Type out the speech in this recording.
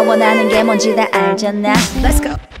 내가 원하는 게 뭔지 다 알잖아. Let's go.